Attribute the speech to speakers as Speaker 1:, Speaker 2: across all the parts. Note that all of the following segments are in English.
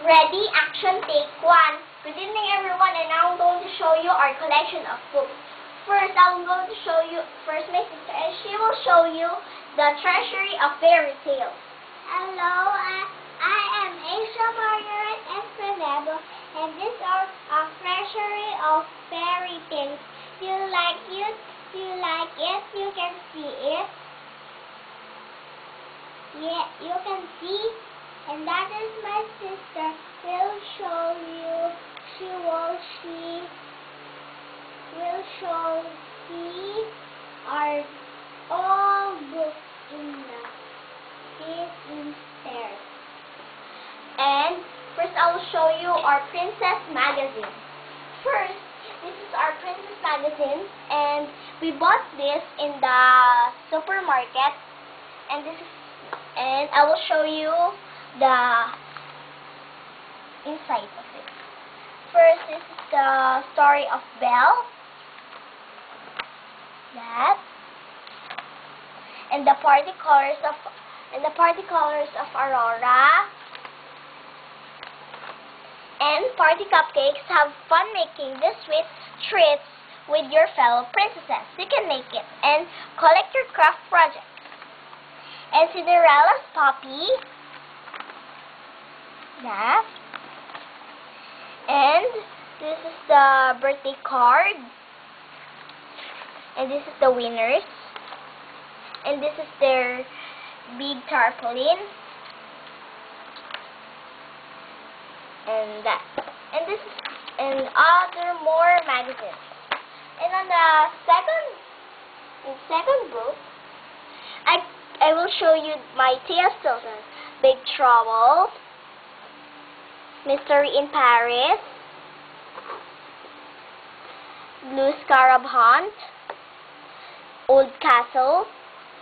Speaker 1: Ready, action, take one. Good evening, everyone, and now I'm going to show you our collection of books. First, I'm going to show you, first my sister, and she will show you the treasury of fairy tales.
Speaker 2: Hello, I, I am Asia Margaret Espinebo, and this is our treasury of fairy tales. Do you like it? Do you like it? You can see it. Yeah, you can see. And that is my sister. Will show you. She will she will show see our all books in the is stairs.
Speaker 1: And first, I will show you our princess magazine. First, this is our princess magazine, and we bought this in the supermarket. And this is, and I will show you the inside of it. First, is the story of Belle. That. And the party colors of and the party colors of Aurora. And party cupcakes have fun making the sweet treats with your fellow princesses. You can make it and collect your craft projects. And Cinderella's puppy. That. And this is the birthday card. And this is the winners. And this is their big tarpaulin. And that. And this is and other more magazines. And on the second second book I I will show you my Thea Stilton. Big Trouble. Mystery in Paris. Blue Scarab Hunt. Old Castle.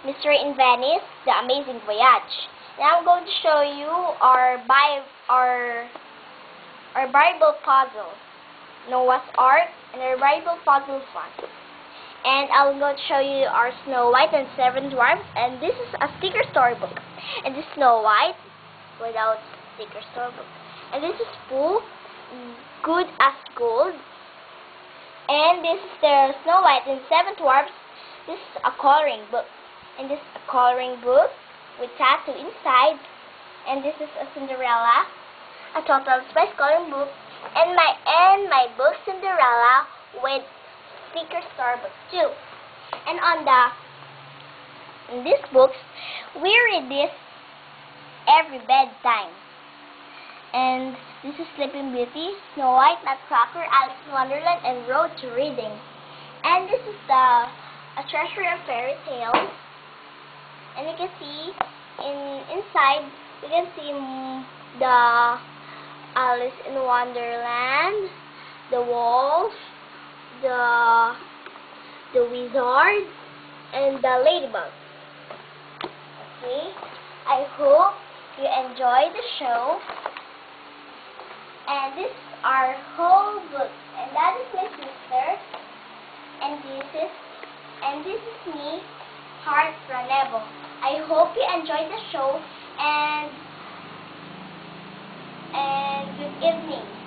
Speaker 1: Mystery in Venice, The Amazing Voyage. Now I'm going to show you our Bi our our Bible puzzle, Noah's Ark, and our Bible puzzle fun. And I'm going to show you our Snow White and Seven Dwarfs, and this is a sticker storybook. And this Snow White without sticker storybook. And this is Pooh, good as gold. And this is the Snow White and Seven Dwarfs. This is a coloring book and this is a coloring book with tattoo inside. And this is a Cinderella, a total spice coloring book, and my and my book Cinderella with sticker storybook too. And on the in these books, we read this every bedtime. And this is Sleeping Beauty, Snow White, Nutcracker, Alice in Wonderland, and Road to Reading. And this is the a treasury of fairy tales and you can see in inside you can see the Alice in Wonderland, the wolf, the the wizard, and the ladybug. Okay, I hope you enjoy the show. And this is our whole book, and that is my sister, and this is and this is me, Heart Pronebo. I hope you enjoyed the show and and good evening.